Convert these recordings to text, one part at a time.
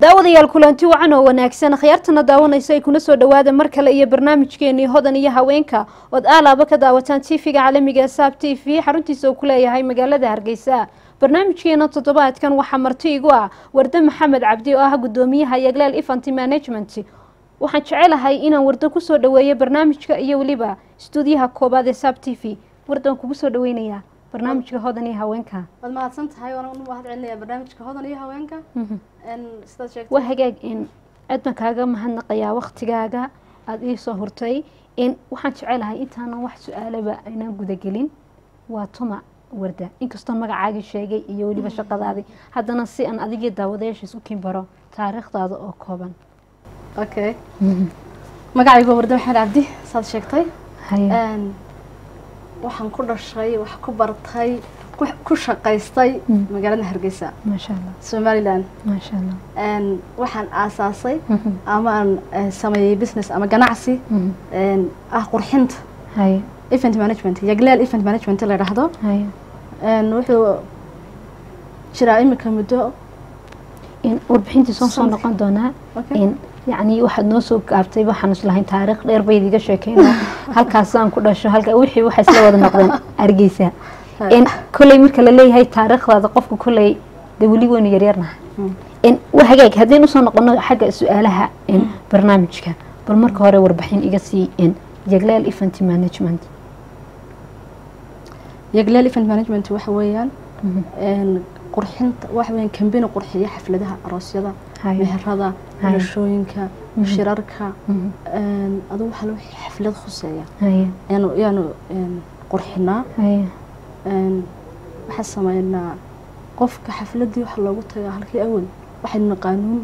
daawadayaal kulanti wacan oo wanaagsan akhyaartana daawanaysa ay kuna soo dhawaada mar kale iyo barnaamijkeenii hodan iyo haweenka. Ood aalaaba ka daawataan tv-ga caalamiga saab t v xaruntiisa uu ku leeyahay magaalada hargeysa. Barnaamijkeena toddobaadkan waxaa marti igu ah warde maxamed cabdi oo ah gudoomiyaha yaglaal efanty management. Waxaan jecelahay inaan wardo ku soo dhaweeyo barnaamijka iyo weliba stuudiyaha koobaad ee saab t v. Wardan kugu soo dhaweynayaa barnaamijka hodan iyo haweenka. Waad mahadsan tahay waana u mahad barnaamijka hodan iyo haweenka. Sheegtay waa hagaag in aad baan kaaga mahadnaqayaa waktigaaga aada ii soo hurtay in waxaan jecelahay intaanan wax su'aalaba aynaan gudagelin. Waa tuma warda. Inkastoo magacaagii sheegay iyo weliba shaqadaadii haddana si aan adigii daawadayaashiis u kin baro taariikhdaada oo kooban. Okay magacaygu warda maxamed cabdi saad sheegtay? Waxaan ku dhashay wax ku bartay ku- shaqaystay Mm. magaalada hargeysa. Allah waxaan aasaasay Mhm, ama aan eh, sameeyey business ama ganacsi mhm. ah qurxinta event management yagleel event management la yidhaahdo wuxuu jiraa imika muddo in warbixintii soo soo noqon doonaa. Yacni waxaad noo soo gaabtay waxaan islahayn taariikh dheer bayd iga sheekeyna halkaasaan ku dhasho halka wixii waxay isla wada noqdeen argeysa in kolley marka la leeyahay taariikhdaada qofka kolley dee weli weynu yaryarnaha in waa hagaag haddaynu u soo noqono xagga su'aalaha in barnaamijka bal marka hore warbixin iga sii in yagleel event management. Yagleel event management waxa weeyaan Mhm. qurxinta waxa weeyaan kambini qurxiya xafladaha aroosyada meherada dhalashooyinka Mhm. shirarka Mhm. adigu waxa xaflad khuseeya yaanu qurxinaa waxaan sameynaa qofka xafladii waxa loogu tagaa halkii awal waxaynu naqaanuun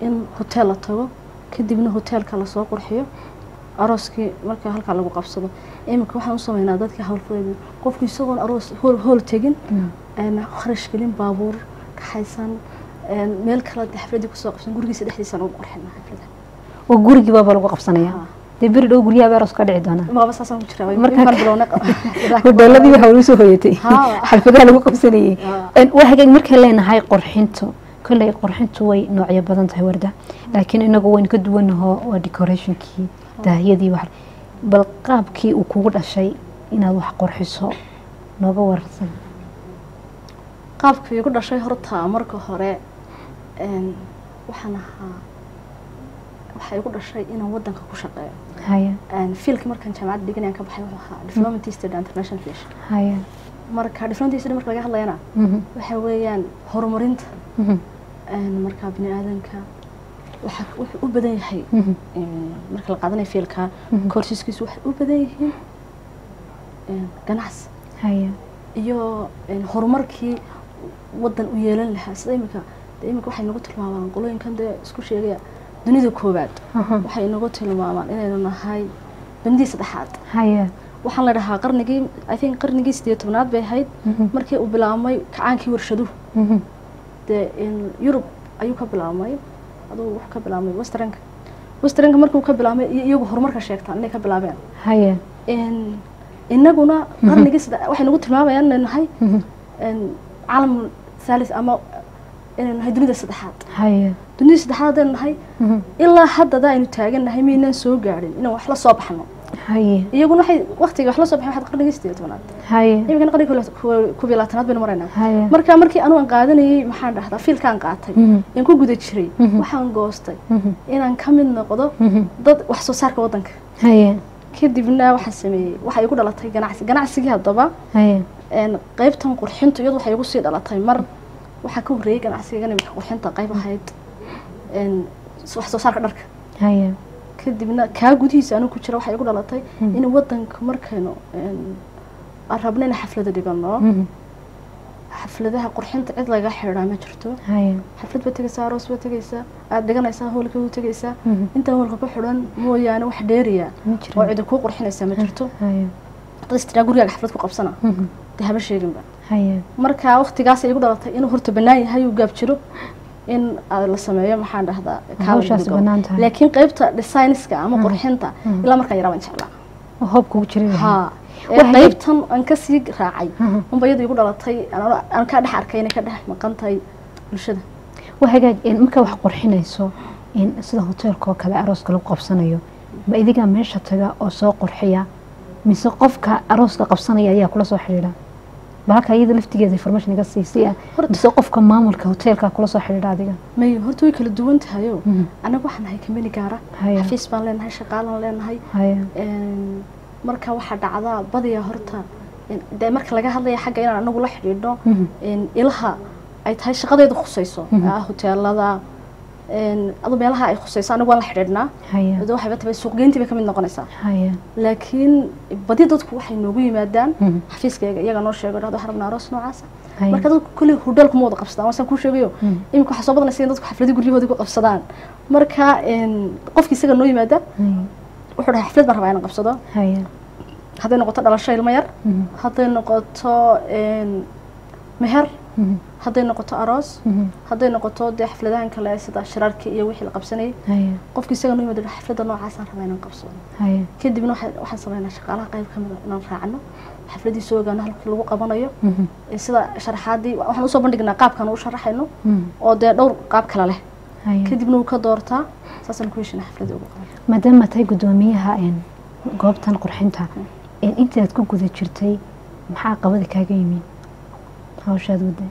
in hoteel la tago kadibna hoteelka la soo qurxiyo arooskii marka halkaa lagu qabsado. Iminka waxaan u sameynaa dadka howlfadayda qofku isagoon aroos hool hool tegin Mm. een, kharash gelin baabuur kaxaysan meel kale xafladii ku soo qabsan gurigiisa dhexdiisa lagu qurxinaa xaflada. Oo gurigii baaba lagu qabsanaya Ha. Dee beri dhow guryaha beeros ka dhici doonaa? Maaba saasaan ku jiraa? Marka- markaan bilowna hodheeladii waxa uu soo hoyatay. Xalfadaha lagu qabsanayay. Waa hagaag markaan leenahay qorxintu kolley qorxintu way noocyo badan tahay warda. Laakiin inagu waynu ka duwanaho waa decorationkii daahiyadii wax. Bal qaabkii uu kugu dhashay inaad wax qorxiso nooga warsan. Qaabkii igu dhashay horta marka hore waxaan ahaa waxay igu dhashay inaan wadanka ku shaqeeyo. Fiilka markaan jaamacadda dhiganayaan ka baxay wuxuu ahaa diplomaty study international fish. Marka diplomaty study marka laga hadlayana Mhm, waxa weeyaan horumarinta. Mhm, een, marka bini aadanka waxa wuxuu u badan yahay een, marka la qaadanayo fiilka courseskiisu waxay u badan yihiin een, ganacsi. Iyo een, horumarkii wadan u yeelan lahaa. Sida imika imika waxay nagu tilmaamaan qolooyinkan dee isku sheegaya dunida koowaad waxay nagu tilmaamaan inaynu nahay dunidii saddexaad. Waxaan la dhahaa qarnigii i think qarnigii sideed tobnaad bay ahayd mhm, markii uu bilaabmay kacaankii warshaduhu mhm, dee in yurub ayuu ka bilaabmay aduu wuxuu ka bilaabmay westernka westernka markuu ka bilaabmay iyo iyagu horumarka sheegtaan inay ka bilaabeen. Inaguna qarnigii saddex waxay nagu tilmaamayaan inay nahay mhm, caalam thalith ama inaynu nahay dunida saddexaad. Dunida saddexaad haddaynu nahay mhm, ilaa haddada aynu taagan nahay maynaan soo gaadhin inaan wax la soo baxno? Iyaguna waxay waqtiga wax la soo baxeen waxaad qarnigii sideed tobnaad haya imikana qarnigii kuwa iyo labaatanaad baynu maraynaa. Marka markii anugu aan qaadanayay maxaan dhahdaa fiilkaan qaatay. Mhm, aan ku guda jiray. Mhm. waxaan goostay. Inaan ka mid noqdo dad wax soo saarka waddanka. Kadibna waxaan sameeyey waxay igu dhalatay ganacsi ganacsigii haddaba qaybtan qurxintu iyadu waxay igu sii dhalatay mar waxaa ka horreeyey ganacsigan imika qurxinta qayb ahayd wax soo saarka dharka. Haya kadibna kaa gudihiisa anigu ku jira waxay igu dhalatay Mhm. in waddanka markaynu aan rabno inaan xaflada dhigano mhm, xafladaha qurxinta cid laga xidhaa ma jirto. Haya xaflad baad tegaysaa aroos baad tegaysaa aada dhiganaysaa hoolka u tegaysaa mhm, intaa hoolka ku xidhan mooyaane wax dheeriya. Oo cidi kuu qurxinaysaa ma jirto. dad istiraa gurigaaga xaflad ku qabsana dee haba sheeginba haya marka waqtigaas igu dhalatay inuu horta bannaan yahay uu gaab jiro in ah, la sameeyo maxaan dhahdaa kaa laakiin qaybta designska ama Mhm. qurxinta Mhm. ilaa markaan yaraaban jeclaa qaybtan aan ka sii raacay Mhm. unba iyadu igu dhalatay aan aan ka dhex arkay inay ka dhex maqan tahay bulshada. Waa hagaag een, markaa wax qurxinayso een, sida hoteelka oo kale arooska lagu qabsanayo ma idigaa meesha taga oo soo qurxiya mise qofka arooska qabsanaya ayaa kula soo xidhiidha balka iyada laftigeeda information iga siisay mise qofka maamulka hoteelka kula soo xidhiidha adiga? May horta way kala duwan tahayo Mhm. annaga waxaan nahay kambani gaara. Xafiis baan leenahay shaqaalaan leenahay. Een, marka waxaa dhacdaa badiyaa horta dee marka laga hadlaya xagga inaan anagu la xidhiidho Mhm. een, ilaha ay tahay shaqadeeda khusayso. Mhm. ah, hoteelada adu meelaha ay khusayso anagu waan la xidhiidhnaa Adu waxay tahay suuqgeyntii bay ka mid noqonaysaa laakiin badi dadku waxay noogu yimaadaan Mhm. xafiiskayga iyaga noo sheego dhahdo waxaan rabnaa aroos noocaasa marka dadku kulli hudheelku ma wada qabsadaan waasaan kuu sheegayo Mhm. iminka waxaa soo badanaysa in dadku xafladii guryahoodii ku qabsadaan marka qofkii isaga noo yimaada wuxuu dhahay xaflad baan rabaa inaan qabsado hadday noqoto dhalasho ilmo yar Mhm. hadday noqoto meher? Mhm. Hadday noqoto aroos Mhm. hadday noqoto dee xafladahan kale sida shiraarkii iyo wixii la qabsanayay haya. qofkii isaga noo dhahay xafladda noocaasaan rabaa inaan qabsado haya. Kadibna waxaan- sameynaa shaqaalaha qayb ka mida inaan raacno xafladii soo ogaano halka lagu qabanayo. Mhm. ee sida sharaxaadii waxaan u soo bandhignaa qaabkan u sharaxayno oo dee dhowr qaab kale leh. Kadibna wuu ka doortaa saasaan ku heshina xafladii ugu qaban. Maadaama tahay guddoomiyaha goobtan qurxinta een, intii aad ku guda jirtay maxaa qabada kaaga yimi hawshaad waday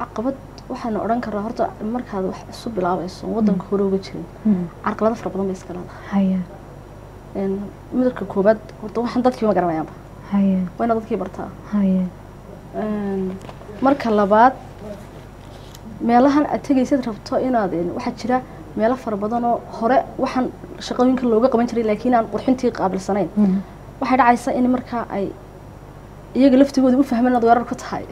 caqabad waxaana odhan karaa horta markaad wax isu bilaabayso wadanka hore uga jirin. Mhm. carqalado fara badan bay iska leedahay. Midabka koobaad horta waxaan dadkii ma garanayaanba waa inaad dadkii bartaa. Marka labaad meelahan aad tegaysad rabto inaad waxaa jira meelo fara badan oo hore waxaan shaqooyinka looga qaban jiray laakiin aan qurxintii qaabilsanayn. Mhm. waxay dhacaysa in markaa ay iyaga laftigooda u fahmeen inaad weerar ku tahay.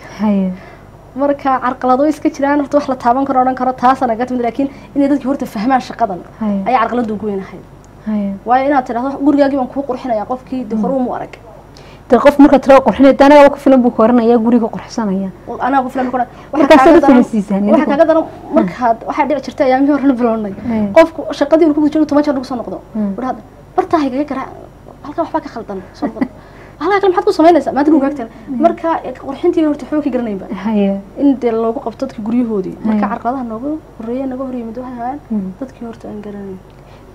Marka carqalado way iska jiraan horta wax la taaban karo odhan karo taasana naga timid laakiin inay dadkii horta fahmaan shaqadan ayaa carqalada ugu weynahay. Waayo inaad tidhahdo gurigaagii baan kuu qurxinayaa qofkii de hore umu arag. Dee qof marka tiro qurxinay dee anaga ku filan buu ka oranaya guriga qurxsanaya. Anaa ku filan Markaas daran markaad waxaa dhici jirta ayaamihii horena bilownay Haya. qofku shaqadii uu ku jiro toban jeer lagu soo noqdo. Mm. wuxuu hadda bartaa haygaga garaa halkaa waxbaa ka khaldan soo noqdo halkaa kale maxaad ku samaynaysaa maanta gugaagteen marka qurxintii horta waxba ka garanaynba in dee loogu qabto dadka guryahoodii. Marka carqaladaha noogu horreeya naga hor yimid waxay ahaayeen Mm. dadkii horta aan garanayn.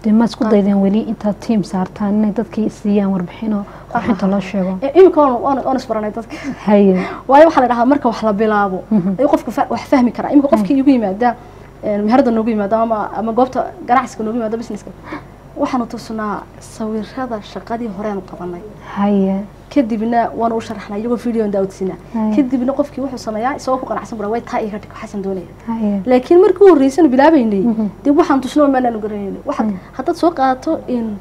Dee ma isku daydeen weli intaad tiim saartaan inay dadkii siiyaan warbixino qurxinta loo sheego? Imika waan isbaranay dadka. Haya. Waayo waxaa la dhahaa marka wax la bilaabo Mhm. ayuu qofku fa- wax fahmi karaa. Imika qofkii igu yimaada een, meherada noogu yimaada ama goobta ganacsiga noogu yimaada businesska waxaanu tusnaa sawirada shaqadii horeanu qabanay. Haya kadibna waanu u sharaxnaa iyagoo video daawdsiina Haya. kadibna qofkii wuxuu sameeyaa isagoo ku qanacsan bura way taa iga dhig waxaasan doonaya laakiin markii u horreysanu bilaabaynay Mhm. dee waxaan tusnoo maanaanu garanaynay. Waxaad haddaad soo qaadato in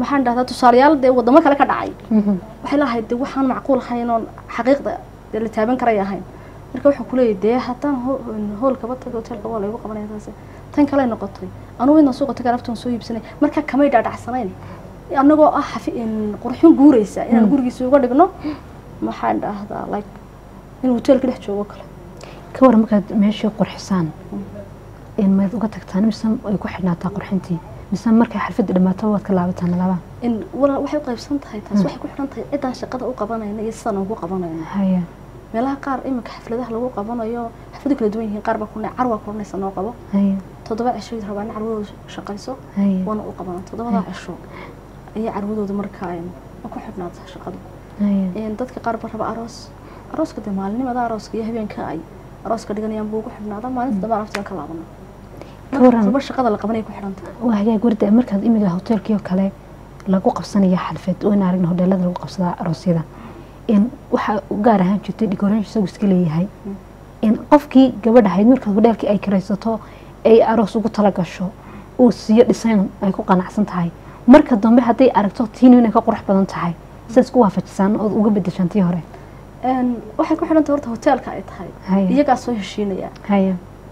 maxaan dhahdaa tusaalayaal dee wadamo kale ka dhacay. Mhm. waxay lahayd dee waxaan macquul ahayn oon xaqiiqda dee la taaban karay ahayn. Marka wuxuu kuleeyahy dee haddaan ho- hoolkaba tago hotelka waa laygu qabanaya taasi. Tan kale noqotay anugu inaan suuqa naftaan soo iibsanay. Marka kamay dhaadhacsanayn annagoo ah qurxin guuraysa inaan Mm. gurigiisa uga dhigno maxaan dhahdaa like in hotelka dhex joogo kale. Ka war markaad meeshii qurxisaan in maad uga tagtaan mise ay ku xidhnaataa qurxintii mise markay xalfadda dhamaato waad ka laabataan laba waxay u qaybsan tahay taas Mm. waxay ku xidhan tahay ciddaan shaqada u qabanayna iyo sidaan ugu qabanayno haya. Meelaha qaar iminka xafladaha lagu qabanayo xafladu kala duwan yihiin qaar baa kuna carwa kulanaysa noo qabo. Haya toddoba cisho rabaa in carwadooda shaqayso waana u qabana toddobada cisho ayaa carwadooda markaa ku xidhnaata Een, dadka qaar ba raba aroos arooska dee maalinimada arooska iyo habeenka ay arooska dhiganayaan buu ugu xidhnaada maalinta dambe arafta ka laabana Ka waran. marba shaqada la qabanay ku xidhan tahay waa hagaag warda markaad imiga hoteelkii oo kale lagu qabsanaya xalfad oo in aragna hodheelada lagu qabsadaa aroosyada. In waxaa gaar ahaan jirtay decoration isagu iska leeyahay. Mm. qofkii gabadha ahayd markaad hodheelkii ay karaysato ay aroos ugu tala gasho uu siiyo design ay ku qanacsan tahay. Marka dambe hadday aragto tiinu inay ka qurux badan tahay. Sidaas ku waafajisaan ood uga bedeshaan tii hore. Waxay ku xidhan tahay horta hoteelka ay tahay. Iyagaa soo heshiinaya.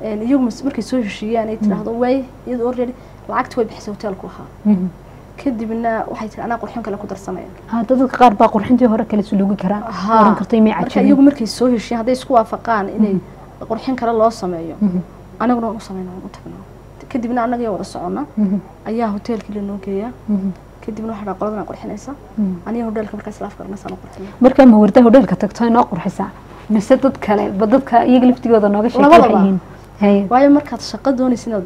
Iyagu markay soo heshiiyaan ay tidhaahdo way iyadu already lacagta way bixisay hoteelku ahaa. Mhm. kadibna waxay tiri anaa qurxin kale ku darsanaya. Dadka qaar baa qurxintii hore kale suluugi karaa. Oran karto imay cajabin iyagu markay soo heshiiyaan hadday isku waafaqaan inay qurxin kale loo sameeyo. Mhm. Anaguna waan u samayna waan u tagnaa. Kadibna annaga wada socona Mhm. ayaa hoteelkii lanoo geeyaa. Mhm. kadibna waxaa dhaa qoladan qurxinaysa. Mhm. aniga hoteelka markaa islaaf qurxina markaa ma warda hodheelka tagto inoo qurxisa? Mise dad kale ba dadka iyaga laftigooda nooga sheekay Labadaba. waxay yihiin? Haye waayo markaad shaqo doonaysa inaad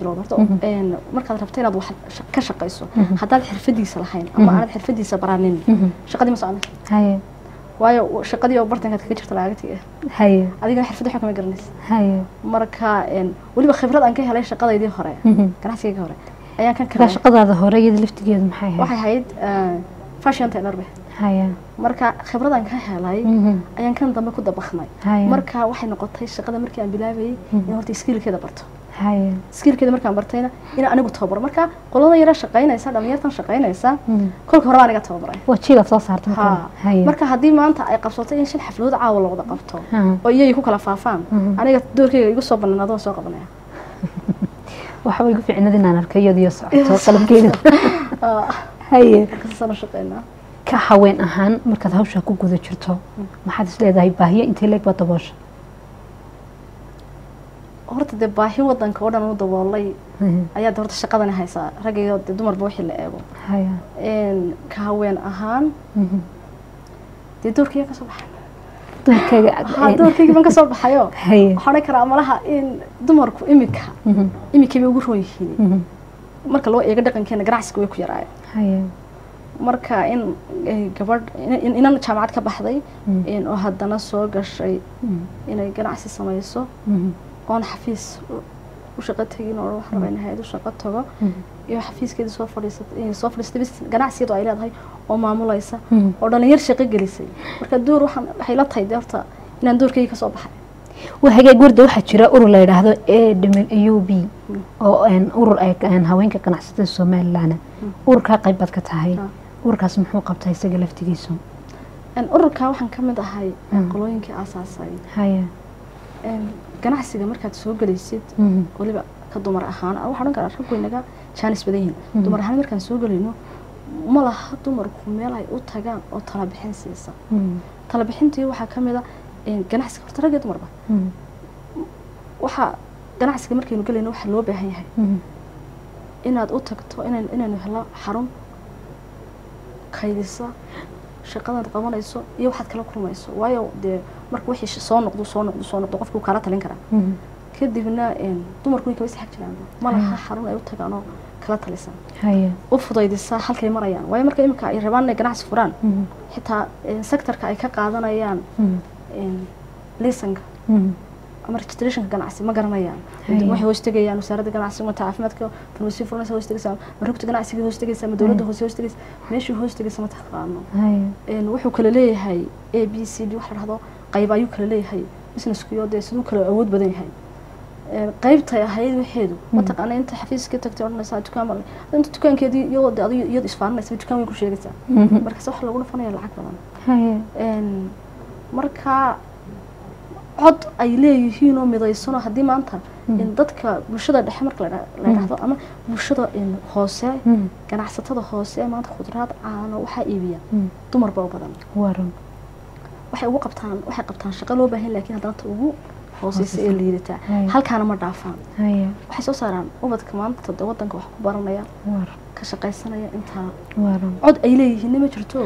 een, markaad rabto inaad wax ka shaqayso. Haddaad xirfadiisa lahayn ama aanad xirfadiisa baranin Mhm. shaqadii ma haye waayo shaqadii oo bartankaad kaga jirta lagaga tiga haye adigana xirfad waxa kama garanaysa haye. Marka weliba khibrad aan ka helay shaqadaydii hore. Mhm. ganacsigaygii hore. Ayaan kan kalay shaqadaada hore iyada laftigeedu maxay ahayd? Waxay ahayd fashion tailor be haye. Marka khibradaan ka helay Mhm. ayaan kan dambe ku dabakhnay marka waxay noqotay shaqada markii aan bilaabayay Mhm. in horta skillkeeda barto haye skillkeeda markaan bartayna inaan anigu tababaro marka qolada yara shaqaynaysa dhalinyartan shaqaynaysa Mhm. kolka hore aniga tababaray. Wajigaad soo saartay marka haddii maanta ay qabsato in shan xafladood caawa la wada qabto oo iyagii ku kala faafaan Mhm. aniga doorkeyga igu soo banaanaado waan soo qabanaya. Waxba igu ficnad inaan arkay iyadiyo socoto qalabkeeda haye shaqaynaa ka haween ahaan markaad hawshaa ku guda jirto maxaad is leedahay baahiyo intee leeg baa daboosha dee baahi wadanka oo dhan u daboolay Mhm. ayaa de horta shaqadani haysaa raggiyo dee dumarba wixii la eego. Ka haween ahaan Mhm. dee doorkeyga ka soo baxay. Dumarkayga ha doorkeyga ban ka soo baxayo? Haye waxaan odhan karaa malaha in dumarku iminka Mhm. iminkay bay ugu roon yihiin. Marka loo eego dhaqankeena ganacsiga way ku yaraayeen marka in eh, gabadh in- inan jaamacad ka baxday oo haddana soo gashay inay ganacsi samayso. Oon xafiis u- shaqo tegin oo wax raba in hay'ad u shaqo tago. Mhm. iyo xafiiskeeda soo fadhiisatay soo fadhiistay bis ganacsiyadu ay leedahay oo maamulaysa Mhm. oo dhalinyar shaqo gelisay. Marka door waxaan waxay la tahay dee horta inaan doorkeyga ka soo baxay. Waa hagaag warda waxaa jira urur la yidhaahdo a w u b oo urur ay een, haweenka ganacsatada somalilan ururkaa qayb baad ka tahay. Ha. ururkaas muxuu qabtaa isaga laftigiisu? Een, ururka waxaan ka mid ahay Mm. qolooyinkii aasaasay ganacsiga markaad soo gelaysid Mhm. weliba ka dumar ahaan waxaan odhan karaa rag waynaga jaanis badan yihiin. Mhm. dumar ahaan markaan soo gelayno ma laha dumarku meel ay u tagaan oo tala bixin siisa. Mhm. tala bixintii waxaa ka mid a een, ganacsiga horta rag iyo dumarba waxaa ganacsiga markaynu gelayno waxaa loo baahan yahay. Inaad u tagto inaynu helo xarun kaydisa shaqadaad qabanayso iyo waxaad kala kulmayso. Waayo dee marka wixii soo noqdo soo noqdo soo noqdo qofkuu kaala talin karaa. Mhm. kadibna dumarku way kaba sii xag jiraan ma laha xarun ay u tagaan oo kala talisan. Haye u fudaydisa halkay marayaan. Waayo marka imika ay rabaan inay ganacsi furaan Mhm. xitaa sectorka ay ka qaadanayaan Mhm. ama registrationka ganacsi ma garanayaan. Waxay hoos tegayaan wasaaradda ganacsiga mata caafimaadka farmasi furanaysa hoos tegaysaa ma rugta ganacsiga hoos tegaysaa ma dowladda hoose hoos tegaysa meeshii hoos tegaysa ma taqaano. Wuxuu kala leeyahay a b c d wax la dhahdo qayb ayuu kala leeyahay businesskiyo dee siduu kala awood badan yahay. Qaybtay ahayd waxeedu mataqaana inta xafiiska tagtay odhanaysaa dukaan baa inta dukaankeedii iyadoo dee adigu iyadu isfaaninaysa dukaan weyn ku sheegaysaa. Mhm. markaase waxa lagu dhufanaya lacag badan. Marka cod ay leeyihiin oo midaysanoo haddii maanta Mm. in dadka bulshada dhexe marka la dha- la dhahdo ama bulshada hoose ganacsatada hoose ee maanta khudraad caano waxaa iibiya. Mhm. dumarba u badan waxay ugu qabtaan waxay qabtaan shaqo loo baahan laakiin haddana ta ugu hooseysa ee liidataa halkaana ma dhaafaan. Waxay soo saaraan ubadka maanta dee wadanka wax ku baranaya ka shaqaysanaya intaa cod ay leeyihiin ma jirto?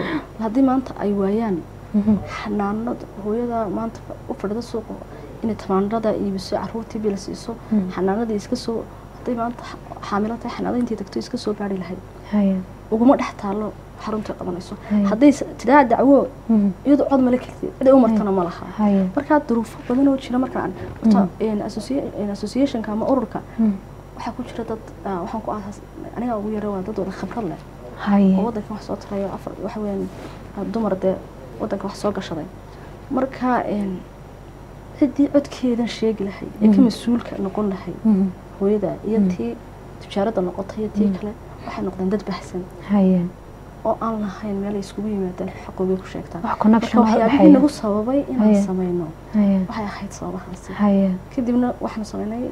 Haddii maanta ay waayaan Mhm. xanaanada hooyada maanta u fadhida suuqa inay tamaandhada iibiso caruurtii bii la siiso Mm. xanaanadii iska soo hadday maanta xa- xaamilo tahay xanaanada intay tagto iska soo gaari lahayd. Uguma dhex taalo xarunta qabanayso hadday s- tiraa dacwo Mhm. iyadu cod mala keltid ciday u martana ma laha. Markaa duruufo badan oo jira markaan horta een, associationka ama ururka Mhm. waxaa ku jira dad ah, waxaan ku asaas aniga ugu yara waa dad wada khibrad leh. Oo wadankan wax soo tarayo afar waxa weeyaan ah, dumar dee wadanka wax soo gashaday. Marka ciddii codkeedan sheegi lahay ee ka mas'uulka noqon lahay hooyada iyo tii tijaaradda noqotay iyo tii kale waxay noqdeen dad baxsan oo aan lahayn meel ay iskugu yimaadaan xaqoogay ku sheegtaan. Waxyaabihii nagu sababay inaan samayno. Waxay ahayd sababahaasi. Kadibna waxaanu samaynay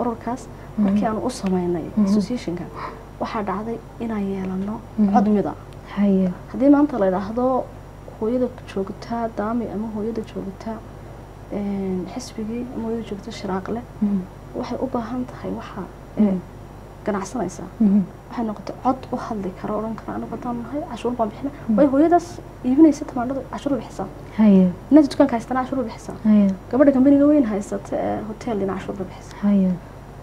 ururkaas. Markii aanu u samaynay Mhm. associationka waxaa dhacday inaan yeelano Mhm. cod mida haye. Haddii maanta la idhaahdo hooyada joogtaa daami ama hooyada joogtaa een, xisbigii ama hooyada joogta shiraaqle waxay u baahan tahay waxa ee, ganacsanaysaa Mhm. waxay noqotay cod u hadli kara odhan kara anigu haddaan nahay cashuur baan bixina. Way hooyadaas iibinaysa tamaandhada cashuur bixisaa inaad dukaanka haystana cashuur bixisaa gabadha kambaniga weyn haysata ee hoteelina cashuur haye.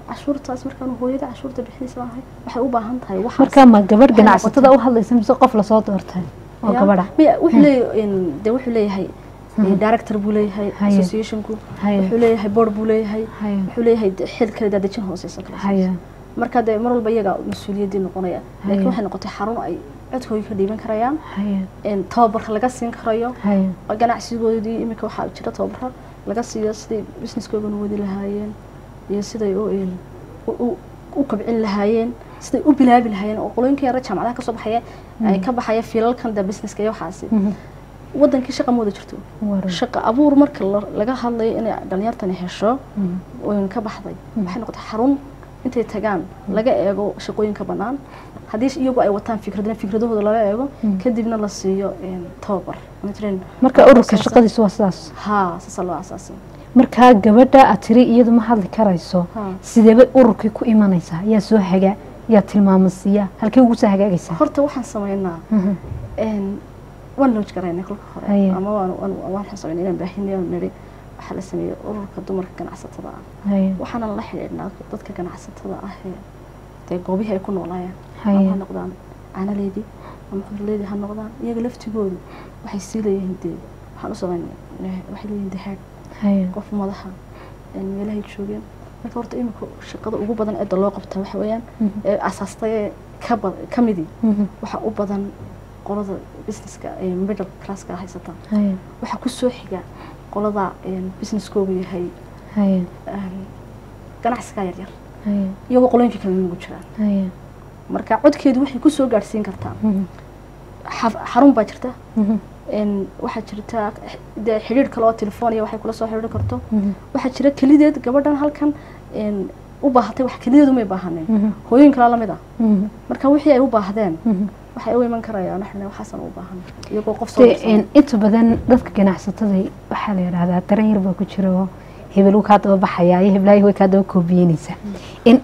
Cashuurtaas markaan hooyada cashuurta bixinaysa baan waxay u baahan tahay waxaas. Marka ma gabadh ganacsatada u hadlaysa mise qof la soo doortay oo gabadha? Maya, wuxuu leeyahay de wuxuu leeyahay Mhm. director buu leeyahay associationku. Wuxuu leeyahay board buu leeyahay. Wuxuu leeyahay xil kale daadejin hooseysa kale haye marka dee mar walba iyaga mas'uuliyaddii noqonaya. Laakiin waxay noqotay xarun ay codkooda ka dhiiban karayaan. Tababarka laga siin karayo. Ganacsigoodii iminka waxaa jira tababaro laga siiyo siday businesskoogana wadi lahaayeen iyo siday u in- u- u- u kobcin lahaayeen siday u bilaabi lahaayeen oo qolooyinka yara jaamacadaha ka soo baxaya ay ka baxaya fiilalkan da businesska iyo waxaasi. Mhm. wadankii shaqa ma wada jirto. Shaqa abuur marka la- laga hadlayo inay dhalinyartani hesho Mhm. oyn ka baxday. Waxay noqotay xarun intay tagaan laga eego shaqooyinka bannaan haddii iyagu ay wataan fikradna fikradahooda laga eego Mm. kadibna la siiyo tababar marka ururka shaqadiisu waa sidaas. Haa saasa loo asaasay markaa gabadha aad tiri iyadu ma hadli karayso. Sideebay ururkii ku imanaysaa yaa soo hagaa yaa tilmaamasiiya halkay ugu soo hagaagaysaa horta waxaan sameynaa waan looj garaynay kolka hore. Ama waan waan- sameynay inaan baahinay aan nidhi waxaa la sameeyey ururka dumarka ganacsatada ah. Waxaana la xidhiidhnaa dadka ganacsatada ah ee dee goobihii ay ku noolaayeen. Ha noqdaan caanaleydii ama khudleydii ha noqdaan iyaga laftigoodu waxay sii leeyihiin dee waxaan u sameynay waxay leeyihiin dehaag haye qof madaxa meelahay joogeen. Marka horta imika shaqada ugu badan cidda loo qabta waxa weeyaan Mhm. ee asaastay ee ka midii Mhm. waxaa u badan qolada businesska ee middle classka haysata. Haye waxaa ku soo xiga qolada een, businesskoogu yahay haye. een, ganacsiga yaryar iyagoo qolooyinka kale nagu jiraan. Marka codkeedu waxay ku soo gaadhsiin kartaa. Mhm. xaf- xarun baa jirta. Mhm. een, waxaa jirta dee xidhiidh kale oo telefoon iyo waxay kula soo xidhiidhi karto. Mhm. waxaa jira kelideed gabadhan halkan u baahatay wax kelideed umay baahaneen hooyooyin kalaa la mid ah. Mhm. marka wixii ay u baahdeen. Waxay u iman karayaan waxna waxaasan u baahan. Iyagoo qof soo inta badan dadka ganacsatada waxaa la yidhaahdaa dareen yar baa ku jira oo hebel kaa daba baxayaa iyo heblaahi way kaa daba koobiyeynaysaa in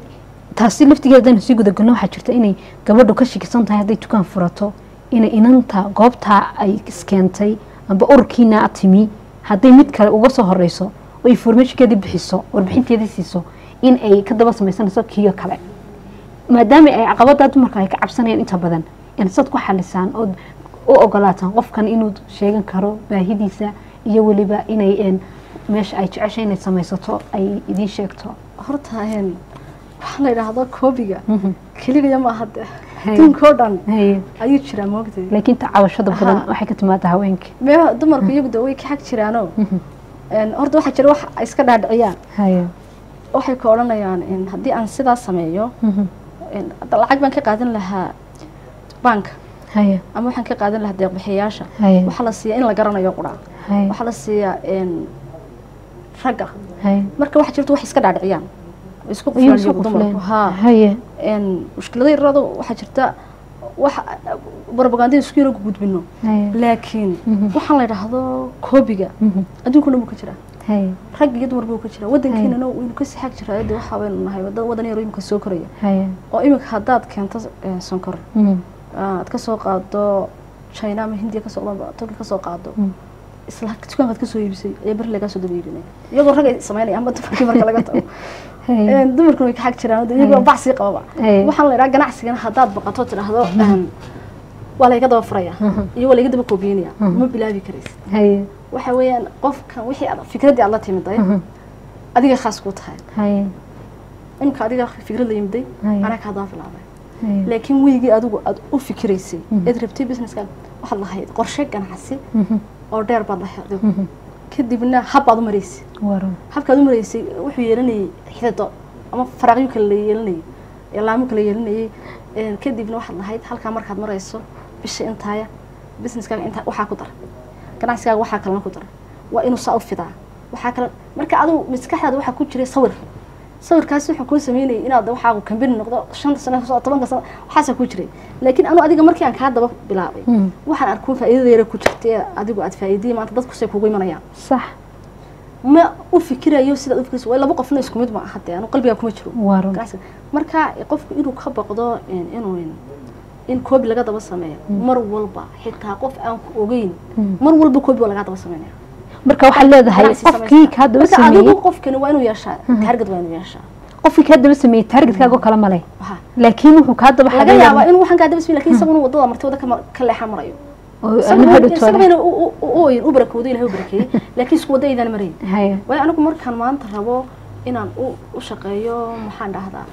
taasi laftigeeda sii gudagalno waxaa jirta inay gabadhu ka shakisan tahay hadday dukaan furato inay inanta goobtaa ay iskeentay amba ururkiina timi hadday mid kale uga soo horeyso oo informationkeedii bixiso warbixinteedii siiso in ay ka daba samaysanayso kiyo kale. Maadaama ay caqabada dumarka ay ka cabsanayaan inta badan sad ku xalisaan ood u ogolaataan qofkan inuu sheegan karo baahidiisa iyo weliba inay meesha ay jecesha inay samaysato ay idiin sheegto. Horta waxaa la yidhaahdaa koobiga. Mhm. keligaya maaha de adduunkao dhan. Ayuu jiraa moogtay laakiin ta cabashada badan waxay ka timaada haweenka. Mee dumarku iyagu de way ka xag jiraano Mhm. horta waxaa jira wax ay iska dhaadhiciyaan. Waxay ka odhanayaan haddii aan sidaas sameeyo Mhm. lacag baan ka qaadan lahaa banka ama waxaan ka qaadan lahaa deeqbixiyayaasha waxaa la siiyaa in la garanayo qura haye. Waxaa la siiyaa ragga. Marka waxaa jirta wax iska dhaadhiciyaan. Isku Iyagu quflaan soo iyagu dumarku qufleen. haa. Haye. Een, mushkilada yaradu waxaa jirta wax barabagandada isku yaro gudbino laakiin Mhm. waxaan la yidhaahdo koobiga. Mhm. adduunka dhan buu ka jiraa. Rag iyo dumar buu ka jiraa. Wadankeennana waynu ka sixaag jiraa. De waxa waynu nahay wada- wadan yar oo imika soo koraya. Oo imika haddaad keento eh, sonkor. Mhm. Aad ka soo qaado china ama hindiya ka soo turki ka soo qaado Mhm. isla dukaankaad ka soo iibisay ayaa beri lagaa soo daba iibinaya iyagoo rag ay sameynaya ama dumarkii marka laga tago. Dumarkuna way ka xag jiraan iyagoo bacsii qababa waxaan la yidhaha ganacsigana haddaad baqato tidhaahdo een, waa layga daba furaya Mhm. iyo waa layga daba koobiyenaya Mhm. ma bilaabi karaysid waxa weeyaan qofkan wixii fikraddii aad la timiday adiga khaas ku tahay. Imka adiga fikrad la yimiday anaa kaa daba bilaabay laakiin weygii adigu aad u fikiraysay Mhm. eed rabtay businesska waxaad lahayd qorshe ganacsi Mhm. oo dheer baad lahayd Mhm. kadibna hab baad u maraysay habkaad u maraysay wuxuu yeelanayay xidido ama faraaqyo kale la yeelanayay ilaamo kale yeelanayay. Kadibna waxaad lahayd halkaa markaad marayso bisha intaaya businesskaaga intaa waxaa ku dar ganacsigaaga waxaa kalena ku dar waa inuu saa u fidaa. Waxaa kale marka adigu maskaxdaada waxaa ku jiray sawir sawirkaasi wuxuu kuu sameynayay inaad waxaagu kambani noqdo shanta sano tobanka sano waxaasaa ku jiray. Laakiin anu adiga markii aan kaa daba bilaabay Mhm. waxaan arkuun faa'iidada yara ku jirta ee adigu aad faa'iidiyay maanta dadku say kugu imanayaan. Sax. Ma u fikirayo sidaad u fikirayso waa laba qofna isku mid ma aha dee anu qalbigaa kuma jiro. Marka qofku inuu ka baqdo in- inuu in- koobi laga daba sameeyo mar walba xitaa qof aan ku ogeyn Mm. mar walba koobi waa laga daba sameynaya marka waxaad leedahay qofkii sameeyey adigu qofkani waa inuu yeeshaa taargad waa inuu yeeshaa. Qofkii kaa daba sameeyey taargetkaaga oo kale Waxa. laakiin wuxuu kaa daba laga yaabaa inuu waxaan kaa daba laakiin isaguna waddada martay wada ka- leexan marayo. Oo Isaguna- anu hadhow isaguna toole inuu u- u- u- u- u barakoodo ilahay u barakeeyey laakiin isku wadda aydaan marayn waayo anigu markaan maanta rabo inaan u shaqeeyo maxaan dhahdaa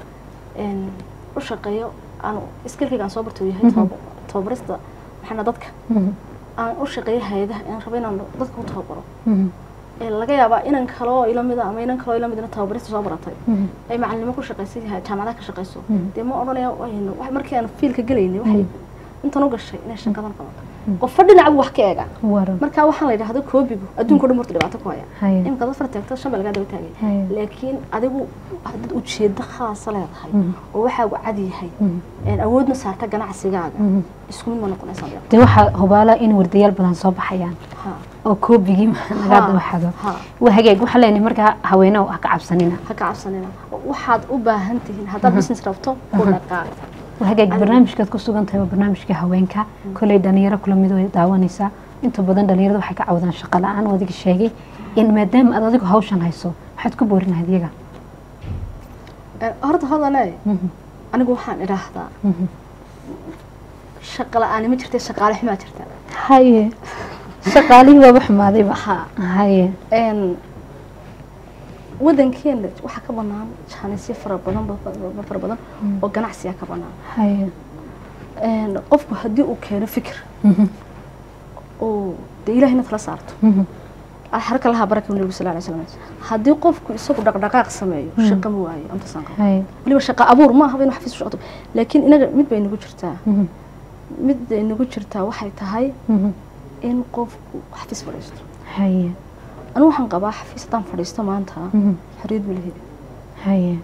u shaqeeyo aan skillkayga aan soo barto yahay Mhm. tabab- tababarista maxaa dadka. Mhm. Aan u shaqeeyo hay'adaha aan rabo inaan dadka u tababaro Mhm. laga yaabaa inan kale oo ila mida ama inan kale oo ila midna tababarista soo baratay Mhm. ay macalinimo ku shaqaysan yahay jaamacadaha ka shaqayso Mhm. dee ma odhanaya markii aan fiilka gelaynay waxay intan u gashay inay shaqadan qabato. Qofba dhinac buu wax ka eega marka waxaan la yidhahdo koobigu adduunka o dhan horta dhibaato ku haya imika dad far taagto shan baa lagaa daba taagay laakiin adigu dad ujeedo khaasa leedahay Mhm. oo waxaagu cad yahay Mhm. een awoodna saarta ganacsigaaga. Isku mid ma noqonaysaa dee waxaa hubaala in wardayaal badan soo baxayaan oo koobigii naga Ha, daba xado. Ha. Waa hagaag waxaa leenahay markaa haweenow ha ka cabsanina. Ha ka cabsanina. Waxaad u baahan tihiin haddaad business rabto ku dhaqaaq waa hagaag barnaamijkaad ku sugan tahay waa barnaamijka haweenka. Kolley dhalinyaro kula mid way daawanaysaa inta badan dhalinyarada waxay ka cawdaan shaqo la'aan oo adiga sheegay in maadaama aad adigu hawshan hayso waxaad ku boorin lahayd iyaga. Een, horta hodane Mhm. anigu waxaan idhaahdaa. Mhm. shaqo la'aani ma jirta shaqaale xumaa jirta haye. Shaqaalihii waaba xumaadayba ha haye wadankeena waxaa ka banaan jaanisyo fara badan ba- ba- fara badan oo ganacsiya ka banaan. Qofku haddii uu keeno fikir Mhm. oo dee ilaahayna tala saarto. Mhm. xarka lahaa baraka nabigu sal alay slam haddii qofku isagu dhaqdhaqaaq sameeyo Mm. shaqa ma waayo amtasaan qabo. Waliba shaqa abuur ma ahaba inu xafiis u laakiin inaga mid bay nagu jirtaa. Mhm. mid bay nagu jirtaa waxay tahay in qofku xafiis fadhiisto anigu waxaan qabaa xafiis haddaan fadhiisto maanta. Mhm. xorriyad ma lihi. Haye.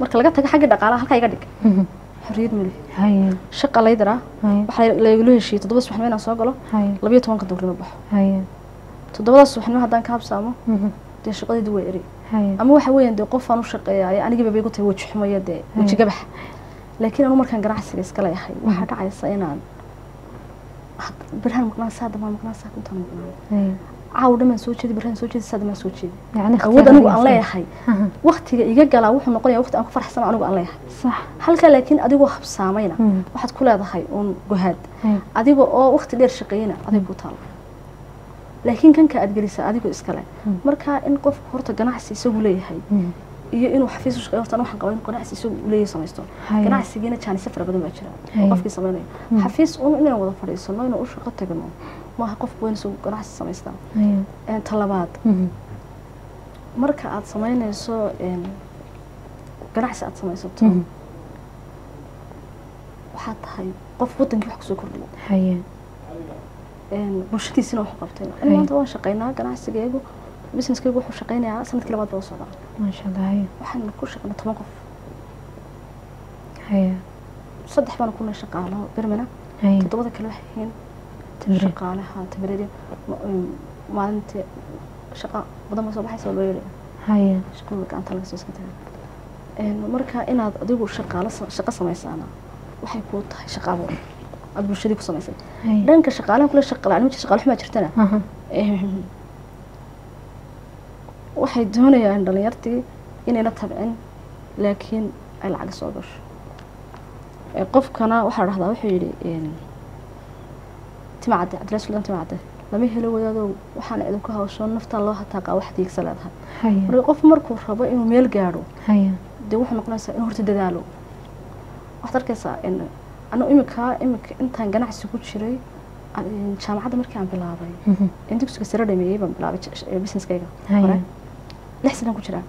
Marka laga tago xagga dhaqaalaha halkaa iga dhig. Mhm. xorriyad ma lihi. Haye. Shaqa laydaraa waxaa laygula heshiiyey toddoba subaxnimo inaan soo galo. Labayo tobanka duurnimo baxo. Haye. Toddobadaas subaxnimo haddaan ka habsaamo Mhm. dee shaqadaydu waa eri. Ama waxa weeyaan dee qofaan u shaqeeyaay anigiiba bay igu tahay weji xumaya dee weji gabax laakiin anu markaan ganacsiga iska leeyahay waxaa dhacaysa inaan birhaan maqnaan saada maa maqnaan saada intaan maqnaan caaw dhamaan soo jeedi barran soo jeedi saad dhamaan soo jeedi. Yani awood anigu aan leeyahay. Waqtiga iga galaa wuxuu noqonayaa waqti aan ku faraxsano anigu aan leeyahay. Sax. Halkaa laakiin adigoo habsaamayna waxaad ku leedahay uun gohaad. Adiga oo waqti dheer shaqeeyana adig ku taalo laakiin kanka aad gelisaa adigoo iskale marka in qofku horta ganacsi isagu leeyahay iyo inuu xafiis u shaqeeyo hortaan waxaan qabaa inuu ganacsi isagu leeyahay samaysto. Ganacsigiina jaanisyo fara badan baa jira. Qofkii samaynayo. Xafiis uun inaan wada fadhiisano inuu u shaqo tagno maaha qofku waa ganacsi samaystaa? Talabaad. Marka aad samaynayso ganacsi aad samaysato waxaad tahay qof wadankii wax ku soo kordhiy bulshadiisina wax qabtay ani maanta waan shaqaynaa ganacsigaygu businesskaygu wuxuu shaqaynayaa sannadkii labaad baa socdaa. Waxaan ku shaqayna toban qof. Saddex baana kuna shaqaalo bermana. Toddobada kale waxayn shaqaalaha timireed maalintii marka inaad adigu shaqaalo shaqo samaysaana waxay kuu tahay shaqa abuur aad bulshadii ku samaysay dhanka shaqaalaha kula shaqalaa nimid jirtana waxay doonayaan dhalinyartii inayna tabcin laakiin ay lacag soo gasho qofkana waxaa dhahdaa wuxuu yidhi timacade adres timacade lama helo wadaado waxaana idinku hawsho naftaa loo hataaqa wax diigsa leedahay marka qof markuu rabo inuu meel gaadho dee wuxuu noqonaysaa inuu horta dadaalo. Waxaad arkaysaa anuu iminkaa iminka intaan ganacsi ku jiray jaamacadda markii aan bilaabay in dugsiga sare dhameeyey baan bilaabay businesskayga hore lix sanaan ku jiraan.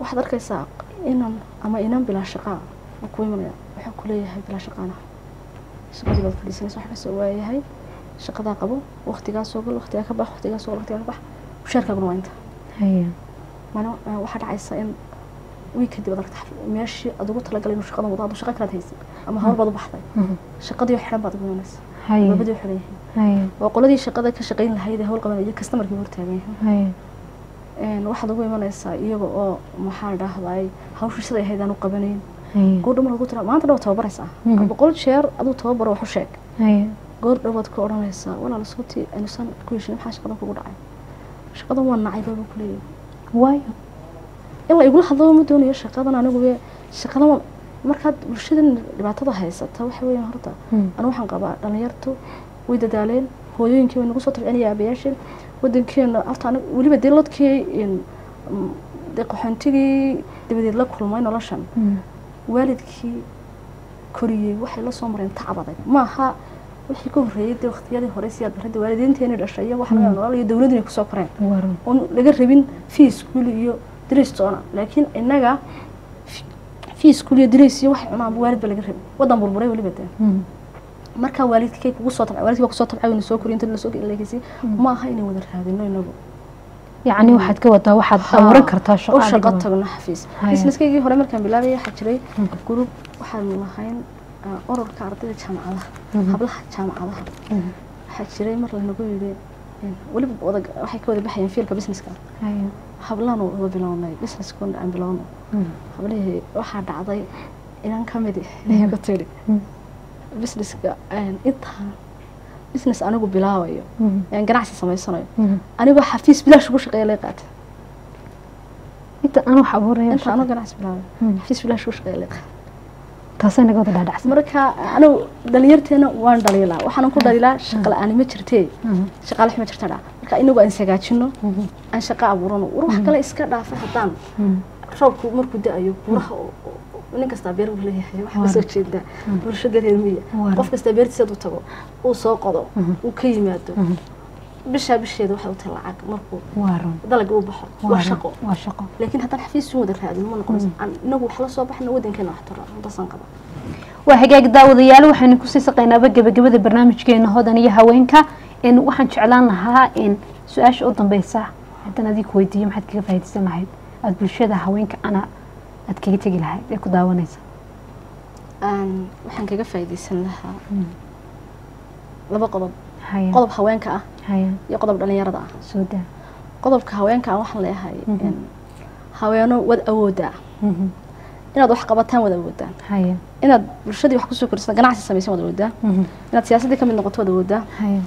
Waxaad arkaysaa inan ama inan bilaa shaqaa ku imanaya waxaa ku bilaa shaqaanaha shaqadii baad fadhiisanaysa waxa ka soo waayahay shaqadaa qabo waqtigaa soo gal waqtigaa ka bax waqtigaa soo gal waqtigaa ka bax. Mushaarkaaguna waa inta. Maalin eh, waxaa dhacaysa in wiig kadib aad aragta meeshii aad ugu talagalay inuu shaqadan wado aduu shaqa kalaad haysid ama hawl baad u baxday. Shaqadii oo xidhan baad albaabadii u xiran yihiin waa qoladii shaqada ka shaqayn lahayd hawl qaban iyo customarkii hortaagan Een, waxaad ugu imanaysaa iyaga oo maxaa dhahday hawshii siday ahayd aan u qabanayn goor dhamar ku tira maanta tababaraysaa boqol jeer aduu tababaro wax u sheeg goor dhawaad ku odhanaysaa walaal suuti aynusan ku heshin maxaa shaqadan kugu dhacay. Shaqadan waa nacay baba kuleeyahay waayo in la igula hadlo ma doonayo shaqadan anigu be shaqadan waa- markaad bulshadan dhibaatada haysata waxa weeyaan horta Mm. anigu waxaan qabaa dhalinyartu way dadaaleen hooyooyinkii way nagu soo tabcinaya aabayaasheen wadankeena horta aniga weliba dee lodkii mm, dee qaxoontigii dabadeed la kulmay noloshan. Mm. Waalidkii koriyey waxay la soo mareen tacab adag. Maaha wixii ka horreeyay dee waqtiyadii hore siyaad barada waalidiinteeni dhashay iyo waxa laga nolol iyo dowladdu inay ku soo koreen. Oon laga rabin fii iskuul iyo dirays toona laakiin innaga fii iskuul iyo dirays iyo waxay cunaanba waalid ba laga rabin. Wadan burburay weliba dee Mm. markaa waalidkay kugu soo tabcay waalidkii baa ku soo tabcay wayna soo koriyo inta la soo leegaysi ma aha inay wada raadino inagu yacni waxaad ka wadaa waxaad abuuran kartaa shaqo tagno xafiis businesskaygii hore markaan bilaabay waxaa jiray Mm. group waxaanu lahayn ah, ururka ardayda jaamacadaha Mhm. hablaha jaamacadaha Mm. waxaa jiray mar lanagu yidhi weliba waxay ka wada baxayeen fiilka businesska haye hablahan wada bilownay businesskuna aan bilownay Mm. hablihii waxaa dhacday inan ka midi ayaa ku Mm. businesska intaan business anigu bilaabayo Mm. een, ganacsi samaysanayo Mm. anigoo xafiis bilaash ugu shaqeeya lay qaatay. Inta aan wax abuuraya inta anigu ganacsi bilaabayo Mm. xafiis bilaash ugu shaqeeya lay qaatay. Taasay naga wada dhaadhacsan marka anigu dhalinyarteena waan dhaliilaa waxaanan ku dhaliilaa shaqa la'aani ma jirtee? Shaqaale xuma jirta dhaa marka inagu aan sagaajino aan shaqo abuurano war wax kale iska dhaafa haddaan. Roobku markuu da'ayo oo- nin kastaa beer buu leeyahay waxaa ka soo jeeda bulshada reer miya. Qof kastaa beertiisa u tago uu soo qodo Mhm. uu ka yimaado Mhm. bishaa bisheeda waxay u tahay lacag markuu dalaga u baxo waa shaqo. Laakiin haddaan xafiis wada raadin ma noqonayso aan inagu wax la soo baxna wadankeena wax taro intaasaan qaba. Waa hagaag daawadayaal waxaynu ku sii saqaynaaba gebagabada barnaamijkeena hodan iyo haweenka. Waxaan jeclaan lahaa su'aasha u dambeysa haddaan adiga ku weydiiyo maxaad kaga faa'iidaysan lahayd? Aada bulshada haweenka ana aad kaga tegi lahayd ee ku daawanaysa Aan- waxaan kaga faa'iidaysan lahaa laba qodob. Qodob haweenka ah iyo qodob dhalinyarada ah. Qodobka haweenka ah waxaan leeyahay Mhm. haweeno wad awooda. Mhm. inaad wax qabataan wad awoodaan inaad bulshadii wax ku soo korisaan ganacsi samaysan wad awoodaa Mhm. inaad siyaasaddii ka mid noqoto wad awoodaa haya.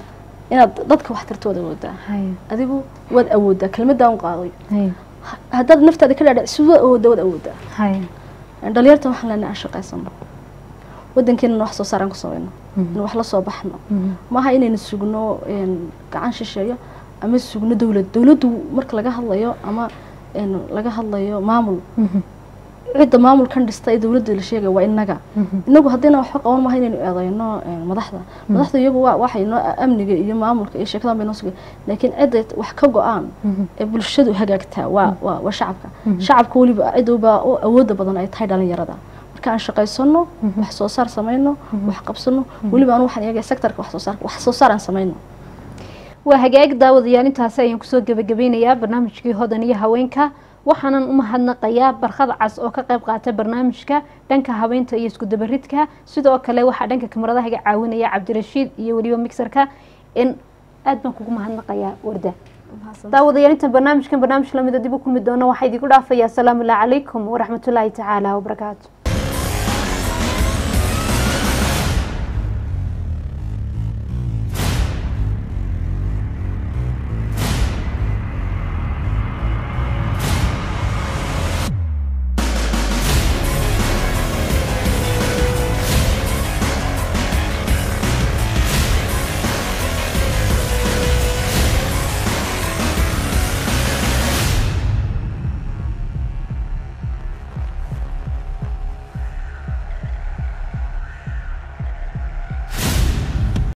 Inaad dadka wax tarto wad awoodaa haya. Adigu wad awoodaa kelmaddaa un qaaday haddaad naftaada ka dhaadhac si wad awooda dhalinyarta waxaan leenahay aan shaqaysano wadankeena wax soo saar aan ku samayno Mhm. in wax la soo baxno Mhm. maaha inaynu sugno gacan shisheeyo ama sugno dowlad dowladdu marka laga hadlayo ama laga hadlayo maamul Mhm. Cidda maamulkan dhista ee dowladda la sheegaya waa inaga Mhm. inagu haddayna waxba qaban maaha inaynu eedayno een, madaxda. Madaxda iyagu waxay noo amniga iyo maamulka iyo sheekadan bay noo sugay laakiin cidday wax ka go'aan Mhm. ee bulshadu hagaagtaa waa waa waa shacabka. Mhm. shacabka weliba cidowbaa u awooda badan ay tahay dhalinyarada marka aan shaqaysano Mhm. wax soo saar samayno wax qabsano weliba anu waxaan eegaya sektorka wax soo saarka wax soo saar aan samayno waa hagaag daawadayaal intaasi ayaan ku soo gebagabeynayaa barnaamijkii hodan iyo haweenka. Waxaanan u mahadnaqayaa barkad cas oo ka qayb qaata barnaamijka dhanka habeynta iyo isku dabaridka. Sidoo kale waxaa dhanka kamaradaha iga caawinaya cabdirashiid iyo weliba mixerka in aad baan kugu mahadnaqayaa warda. Daawadayaal intan barnaamijkan barnaamij lamida dib u kulmi doono waxaa idinku dhaafaya. Asalaamu allah calaykum waraxmatullaahi tacaala wabarakaatu